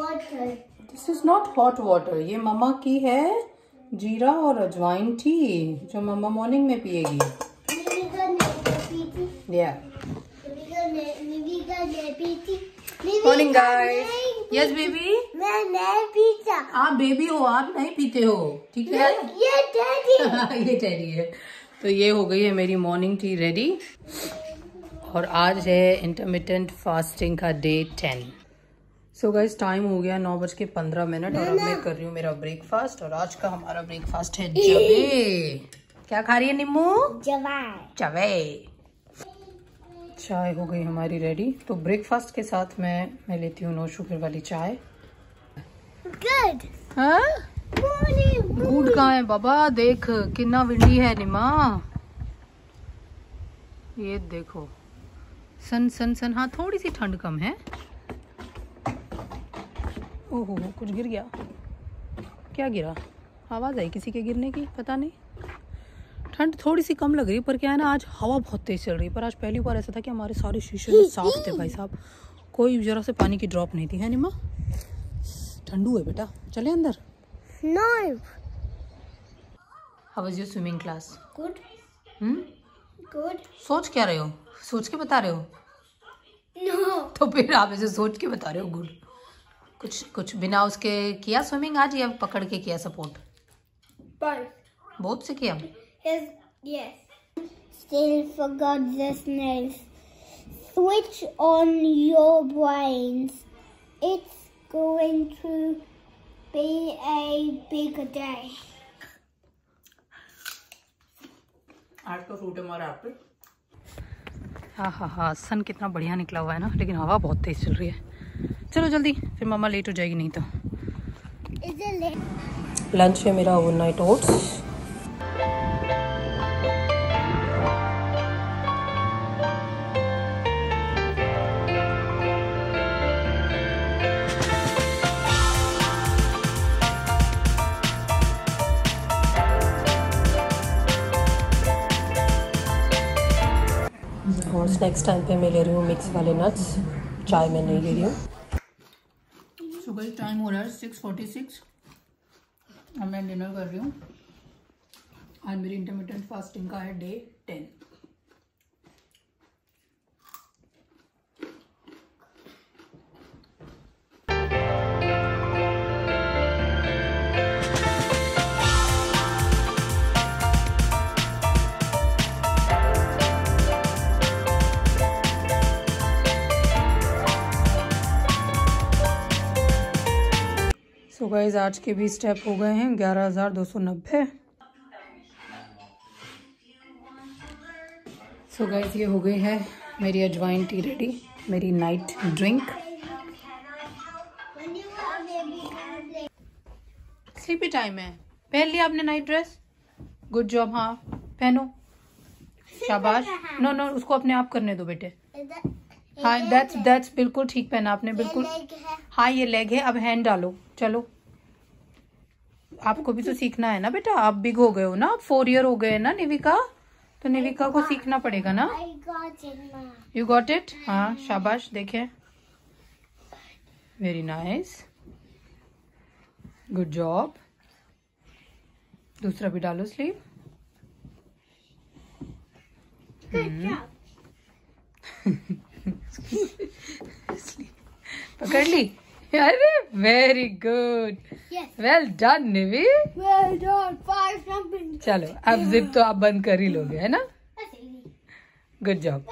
This is not hot water ये mama की है जीरा और अजवाइन टी जो मम्मा मॉर्निंग में पिएगी. मॉर्निंग गाइस यस बेबी मैं नहीं पीता आप बेबी हो आप नहीं पीते हो। ठीक है? ये डैडी ये टेडी है। तो ये हो गई है मेरी मॉर्निंग टी रेडी और आज है इंटरमीडियंट फास्टिंग का day ten so guys time हो गया नौ बज के पंद्रह मिनट और अब मैं कर रही हूँ मेरा ब्रेकफास्ट और आज का हमारा ब्रेकफास्ट है जबे क्या खा रही है जवान चवे चाय हो गई हमारी रेडी तो ब्रेकफास्ट के साथ मैं मैं लेती हूँ नो शुगर वाली चाय। गुड हाँ? गुड कहाँ है बाबा? देख कितना विंडी है निमा ये देखो। सन सन सन। हाँ थोड़ी सी ठंड कम है। ओहो हो कुछ गिर गया। क्या गिरा? आवाज़ आई किसी के गिरने की? पता नहीं। ठंड थोड़ी सी कम लग रही है पर क्या है ना आज हवा बहुत तेज चल रही पर आज पहली बार ऐसा था कि हमारे सारे शीशे में साफ़ थे भाई साहब। कोई जरा से पानी की ड्रॉप नहीं थी है निमा ठंडू है बेटा। चले अंदर। No how was your swimming class good good सोच क्या रहे हो? सोच के बता रहे हो? नो तो फिर आप ऐसे सोच के बता रहे हो गुड कुछ कुछ बिना उसके किया स्विमिंग आज या पकड़ के किया सपोर्ट बहुत से किया yes. Still forgot. Switch on your brains. It's going to be a big day. आज फ्रूट हमारा एप्पल हाँ हाँ हाँ सन कितना बढ़िया निकला हुआ है ना लेकिन हवा बहुत तेज चल रही है चलो जल्दी फिर मम्मा लेट हो जाएगी नहीं तो? लंच है मेरा ओवरनाइट ओट्स और स्नैक्स टाइम पे मैं ले रही हूँ मिक्स वाले नट्स चाय में नहीं ले रही हूँ। सुबह टाइम हो रहा है सिक्स फोर्टी सिक्स अब मैं डिनर कर रही हूँ। आज मेरी इंटरमीडियंट फास्टिंग का है day ten so so guys आज के भी स्टेप हो गए हैं ग्यारह हज़ार दो सौ नब्बे। सो गाइज़ ये हो गई है मेरी अजवाइन टी रेडी मेरी नाइट ड्रिंक स्लीपी टाइम है। पहन लिया आपने नाइट ड्रेस गुड जॉब हाँ। पहनो। शाबाश। नो नो उसको अपने आप करने दो बेटे। हाँ दैट्स दैट्स बिल्कुल ठीक पहना आपने बिल्कुल। हाँ। ये लेग है अब हैंड डालो चलो। आपको भी तो सीखना है ना बेटा आप बिग हो गए हो ना आप फोर ईयर हो गए ना निविका तो निविका को सीखना पड़ेगा ना. यू गॉट इट हाँ। शाबाश देखे। वेरी नाइस गुड जॉब दूसरा भी डालो स्लीव. पकड़ ली अरे very good well done Nivi well done चलो अब जिप तो आप बंद कर ही लोगे है ना गुड जॉब